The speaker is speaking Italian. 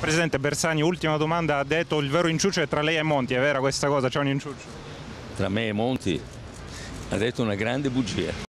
Presidente Bersani, ultima domanda, ha detto il vero inciuccio è tra lei e Monti, è vera questa cosa? C'è un inciuccio? Tra me e Monti ha detto una grande bugia.